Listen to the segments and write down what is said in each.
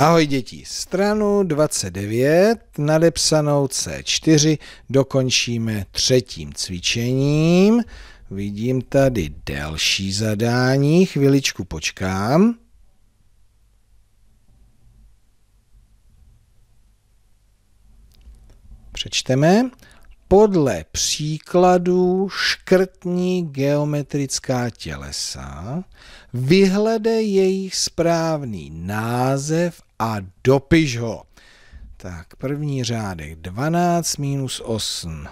Ahoj děti, stranu 29, nadepsanou C4, dokončíme třetím cvičením. Vidím tady delší zadání, chviličku počkám. Přečteme. Podle příkladů škrtní geometrická tělesa, vyhledej jejich správný název a dopiš ho. Tak, první řádek 12 minus 8.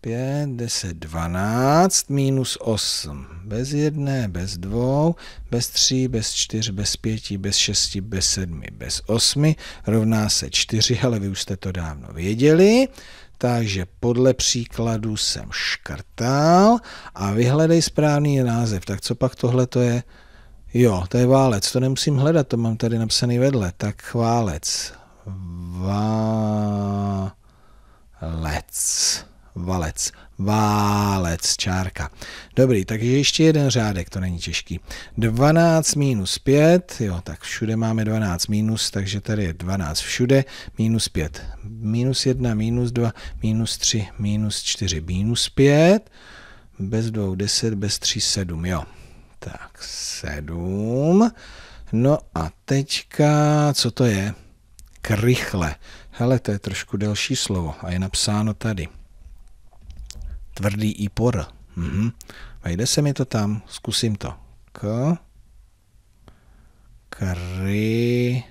5, 10, 12 minus 8. Bez jedné, bez dvou, bez tří, bez čtyř, bez pěti, bez šesti, bez sedmi, bez osmi. Rovná se čtyři, ale vy už jste to dávno věděli. Takže podle příkladu jsem škrtal a vyhledej správný název. Tak co pak tohle to je? Jo, to je válec, to nemusím hledat, to mám tady napsaný vedle. Tak válec. Válec valec, válec, čárka. Dobrý, takže ještě jeden řádek, to není těžký. 12 minus 5, jo, tak všude máme 12 minus, takže tady je 12 všude, minus 5, minus 1, minus 2, minus 3, minus 4, minus 5, bez 2, 10, bez 3, 7, jo. Tak, 7. No a teďka, co to je? Krychle. Hele, to je trošku delší slovo a je napsáno tady tvrdý i por. Mhm. Vejde se mi to tam, zkusím to. K, kry,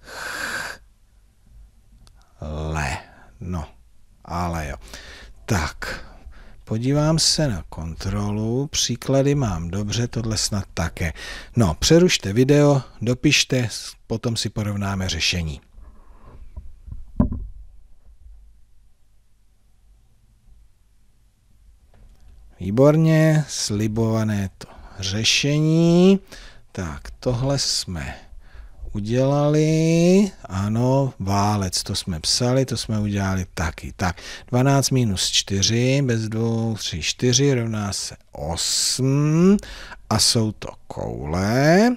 ch, le. No, ale jo. Tak, podívám se na kontrolu, příklady mám dobře, tohle snad také. No, přerušte video, dopište, potom si porovnáme řešení. Výborně, slibované to řešení. Tak, tohle jsme udělali, ano, válec, to jsme psali, to jsme udělali taky. Tak, 12 minus 4, bez 2, 3, 4, rovná se 8 a jsou to koule.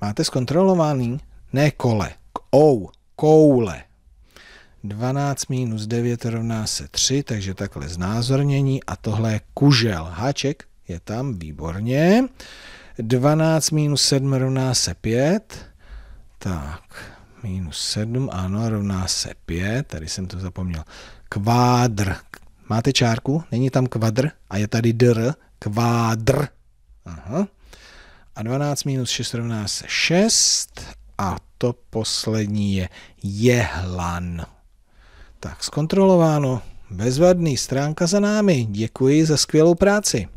Máte zkontrolovaný? Ne kole, ou, koule. 12 minus 9 rovná se 3, takže takhle znázornění a tohle je kužel. Háček je tam, výborně. 12 minus 7 rovná se 5. Tak, minus 7, ano, rovná se 5. Tady jsem to zapomněl. Kvádr. Máte čárku? Není tam kvadr a je tady dr. Kvádr. Aha. A 12 minus 6 rovná se 6. A to poslední je jehlan. Tak, zkontrolováno. Bezvadný, stránka za námi. Děkuji za skvělou práci.